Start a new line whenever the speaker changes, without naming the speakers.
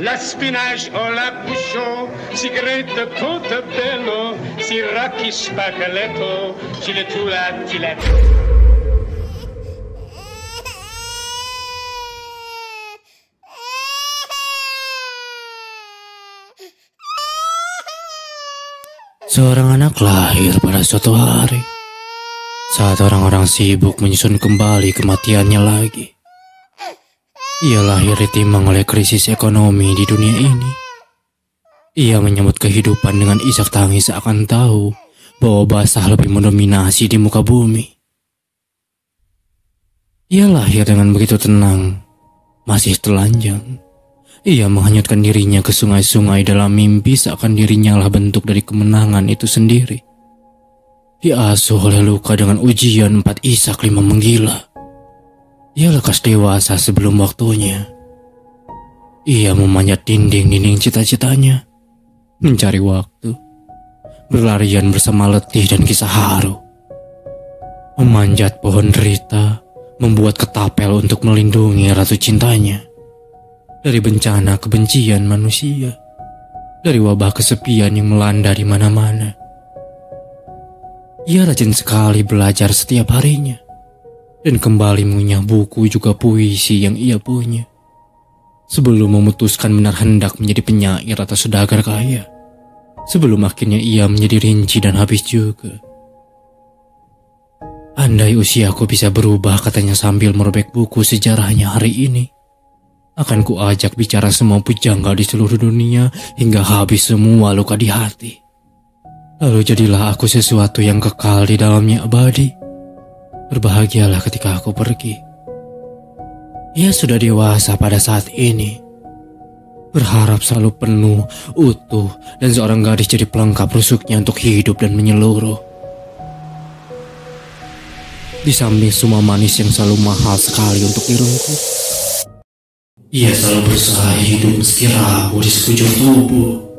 La spinach o la bouchon, cigarette contebello, siracchi spaghetto, ciletula tiletto.
Seorang anak lahir pada suatu hari saat orang-orang sibuk menyusun kembali kematiannya lagi. Ia lahir ditimbang oleh krisis ekonomi di dunia ini. Ia menyambut kehidupan dengan isak tangis seakan tahu bahwa basah lebih mendominasi di muka bumi. Ia lahir dengan begitu tenang, masih telanjang ia menghanyutkan dirinya ke sungai-sungai dalam mimpi seakan dirinya lah bentuk dari kemenangan itu sendiri. Diasuh oleh luka dengan ujian empat isak lima menggila. Ia lekas dewasa sebelum waktunya. Ia memanjat dinding-dinding cita-citanya. Mencari waktu. Berlarian bersama letih dan kisah haru. Memanjat pohon derita. Membuat ketapel untuk melindungi ratu cintanya dari bencana kebencian manusia, dari wabah kesepian yang melanda di mana-mana. Ia rajin sekali belajar setiap harinya, dan kembali mengunyah buku juga puisi yang ia punya. Sebelum memutuskan benar hendak menjadi penyair atau sedagar kaya, sebelum akhirnya ia menjadi rinci dan habis juga. Andai usiaku bisa berubah katanya sambil merobek buku sejarahnya hari ini akan kuajak bicara semua pujangga di seluruh dunia hingga habis semua luka di hati. Lalu jadilah aku sesuatu yang kekal di dalamnya abadi. Berbahagialah ketika aku pergi. Ia sudah dewasa pada saat ini. Berharap selalu penuh, utuh, dan seorang gadis jadi pelengkap rusuknya untuk hidup dan menyeluruh. Di samping semua manis yang selalu mahal sekali untuk dirungkut. Ia selalu berusaha hidup meski rapuh di sekujur tubuh.